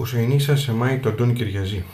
Χουσεϊνίσα σε μάη το Αντώνη Κυριαζή.